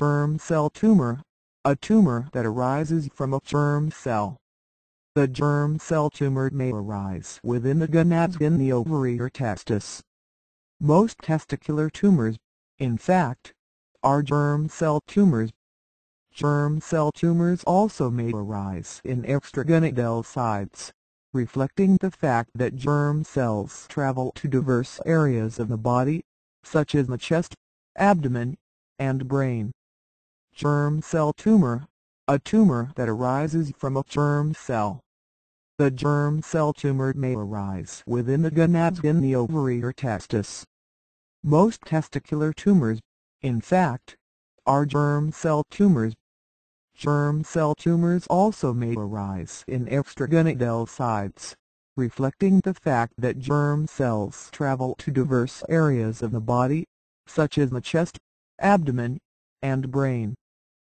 germ cell tumor, a tumor that arises from a germ cell. The germ cell tumor may arise within the gonads in the ovary or testis. Most testicular tumors, in fact, are germ cell tumors. Germ cell tumors also may arise in extragonadal sites, reflecting the fact that germ cells travel to diverse areas of the body, such as the chest, abdomen, and brain. Germ cell tumor, a tumor that arises from a germ cell. The germ cell tumor may arise within the gonads in the ovary or testis. Most testicular tumors, in fact, are germ cell tumors. Germ cell tumors also may arise in extragonadal sites, reflecting the fact that germ cells travel to diverse areas of the body, such as the chest, abdomen, and brain.